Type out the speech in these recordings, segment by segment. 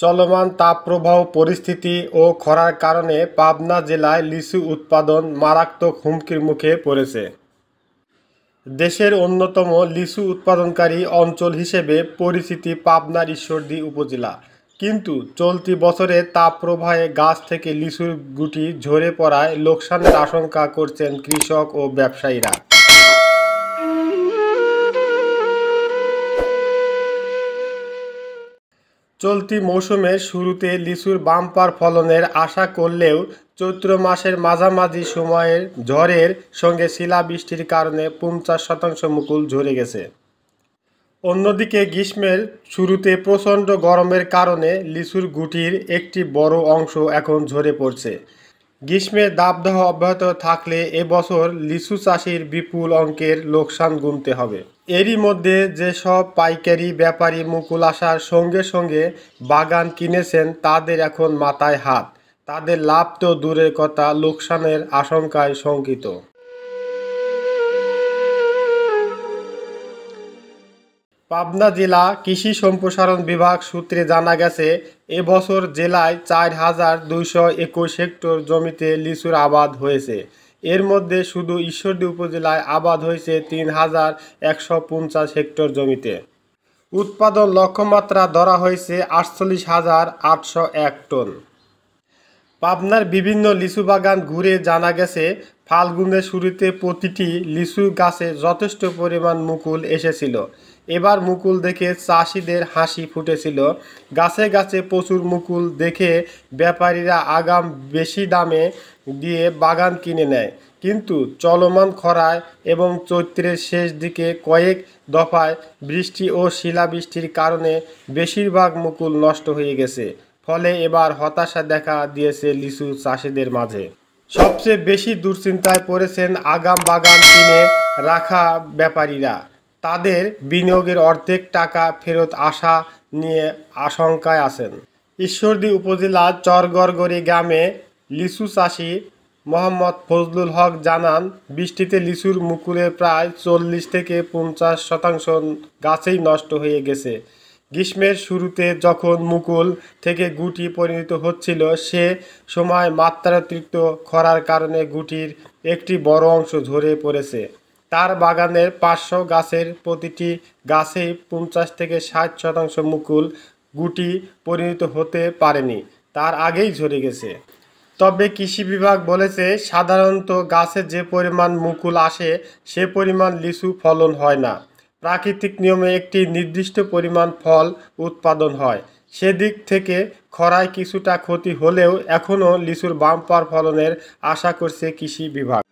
চলমান তাপপ্রবাহ পরিস্থিতি ও খরার কারণে পাবনা জেলায় লিচু উৎপাদন মারাত্মক হুমকির মুখে পড়েছে। দেশের অন্যতম লিচু উৎপাদনকারী অঞ্চল হিসেবে পরিচিতি পাবনার ঈশ্বরদী উপজেলা। কিন্তু চলতি বছরে তাপপ্রবাহে গাছ থেকে লিচুর গুটি ঝরে পড়ায় লোকসানের আশঙ্কা করছেন কৃষক ও ব্যবসায়ীরা। চলতি মৌসুমের শুরুতে লিচুর বাম্পার ফলনের আশা করলেও চৈত্র মাসের মাঝামাঝি সময়ের ঝড়ের সঙ্গে শিলাবৃষ্টির কারণে পঞ্চাশ শতাংশ মুকুল ঝরে গেছে। অন্যদিকে গ্রীষ্মের শুরুতে প্রচণ্ড গরমের কারণে লিচুর গুটির একটি বড় অংশ এখন ঝরে পড়ছে। গ্রীষ্মের দাবদাহ অব্যাহত থাকলে এবছর লিচু চাষির বিপুল অঙ্কের লোকসান গুনতে হবে। এরই মধ্যে যেসব পাইকারি ব্যাপারী মুকুল আসার সঙ্গে সঙ্গে বাগান কিনেছেন, তাদের এখন মাথায় হাত। তাদের লাভ তো দূরের কথা, লোকসানের আশঙ্কায় শঙ্কিত। পাবনা জেলা কৃষি সম্প্রসারণ বিভাগ সূত্রে জানা গেছে, এবছর জেলায় চার হাজার দুইশো একুশ হেক্টর জমিতে লিচুর আবাদ হয়েছে। এর মধ্যে শুধু ঈশ্বরদী উপজেলায় আবাদ হয়েছে তিন হাজার একশো পঞ্চাশ হেক্টর জমিতে। উৎপাদন লক্ষ্যমাত্রা ধরা হয়েছে আটচল্লিশ হাজার আটশো এক টন। পাবনার বিভিন্ন লিচু বাগান ঘুরে জানা গেছে, ফাল্গুনের শুরুতে প্রতিটি লিচু গাছে যথেষ্ট পরিমাণ মুকুল এসেছিল। এবার মুকুল দেখে চাষিদের হাসি ফুটেছিল। গাছে গাছে প্রচুর মুকুল দেখে ব্যাপারীরা আগাম বেশি দামে দিয়ে বাগান কিনে নেয়। কিন্তু চলমান খরায় এবং চৈত্রের শেষ দিকে কয়েক দফায় বৃষ্টি ও শিলাবৃষ্টির কারণে বেশিরভাগ মুকুল নষ্ট হয়ে গেছে। ফলে এবার হতাশা দেখা দিয়েছে লিচু চাষিদের মাঝে। সবচেয়ে বেশি দুশ্চিন্তায় পড়েছেন আগাম বাগান কিনে রাখা ব্যাপারীরা। তাদের বিনিয়োগের অর্ধেক টাকা ফেরত আসা নিয়ে আশঙ্কায় আছেন। ঈশ্বরদী উপজেলার চরগড়গড়ি গ্রামে লিচু চাষি মোহাম্মদ ফজলুল হক জানান, বৃষ্টিতে লিচুর মুকুলে প্রায় চল্লিশ থেকে পঞ্চাশ শতাংশ গাছেই নষ্ট হয়ে গেছে। গ্রীষ্মের শুরুতে যখন মুকুল থেকে গুটি পরিণত হচ্ছিল, সে সময় মাত্রাতিরিক্ত খরার কারণে গুটির একটি বড় অংশ ঝরে পড়েছে। তার বাগানের পাঁচশো গাছের প্রতিটি গাছেই পঞ্চাশ থেকে ষাট শতাংশ মুকুল গুটি পরিণত হতে পারেনি। তার আগেই ঝরে গেছে। তবে কৃষি বিভাগ বলেছে, সাধারণত গাছে যে পরিমাণ মুকুল আসে, সে পরিমাণ লিচু ফলন হয় না। প্রাকৃতিক নিয়মে একটি নির্দিষ্ট পরিমাণ ফল উৎপাদন হয়। সেদিক থেকে খরায় কিছুটা ক্ষতি হলেও এখনও লিচুর বাম্পার ফলনের আশা করছে কৃষি বিভাগ।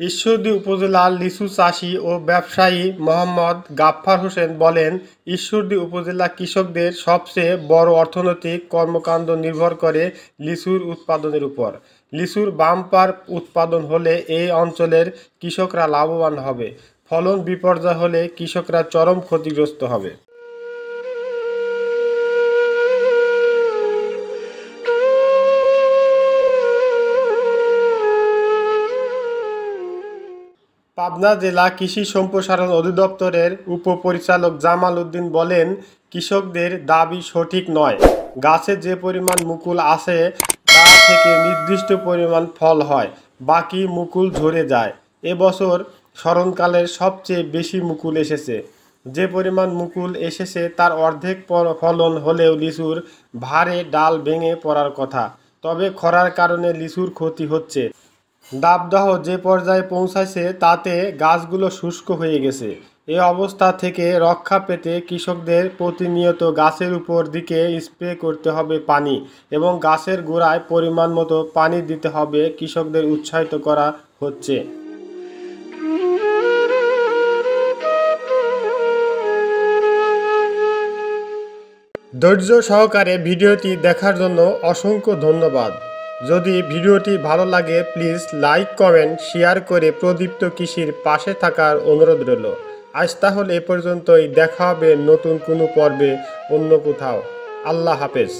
ঈশ্বরদী উপজেলার লিচু চাষি ও ব্যবসায়ী মোহাম্মদ গাফফার হোসেন বলেন, ঈশ্বরদী উপজেলা কৃষকদের সবচেয়ে বড় অর্থনৈতিক কর্মকাণ্ড নির্ভর করে লিচুর উৎপাদনের উপর। লিচুর বাম্পার উৎপাদন হলে এই অঞ্চলের কৃষকরা লাভবান হবে। ফলন বিপর্যয় হলে কৃষকরা চরম ক্ষতিগ্রস্ত হবে। পাবনা জেলা কৃষি সম্প্রসারণ অধিদপ্তরের উপপরিচালক জামাল উদ্দিন বলেন, কৃষকদের দাবি সঠিক নয়। গাছে যে পরিমাণ মুকুল আসে তা থেকে নির্দিষ্ট পরিমাণ ফল হয়, বাকি মুকুল ঝরে যায়। এবছর স্মরণকালের সবচেয়ে বেশি মুকুল এসেছে। যে পরিমাণ মুকুল এসেছে, তার অর্ধেক ফলন হলেও লিচুর ভারে ডাল ভেঙে পড়ার কথা। তবে খরার কারণে লিচুর ক্ষতি হচ্ছে। দাবদাহ যে পর্যায়ে পৌঁছাইছে, তাতে গাছগুলো শুষ্ক হয়ে গেছে। এ অবস্থা থেকে রক্ষা পেতে কৃষকদের প্রতিনিয়ত গাছের উপর দিকে স্প্রে করতে হবে পানি এবং গাছের গোড়ায় পরিমাণ মতো পানি দিতে হবে কৃষকদের উৎসাহিত করা হচ্ছে। ধৈর্য সহকারে ভিডিওটি দেখার জন্য অসংখ্য ধন্যবাদ। যদি ভিডিওটি ভালো লাগে প্লিজ লাইক কমেন্ট শেয়ার করে প্রদীপ্ত কৃষির পাশে থাকার অনুরোধ রইল। আজ তাহলে এ পর্যন্তই। দেখা হবে নতুন কোনো পর্বে অন্য কোথাও। আল্লাহ হাফেজ।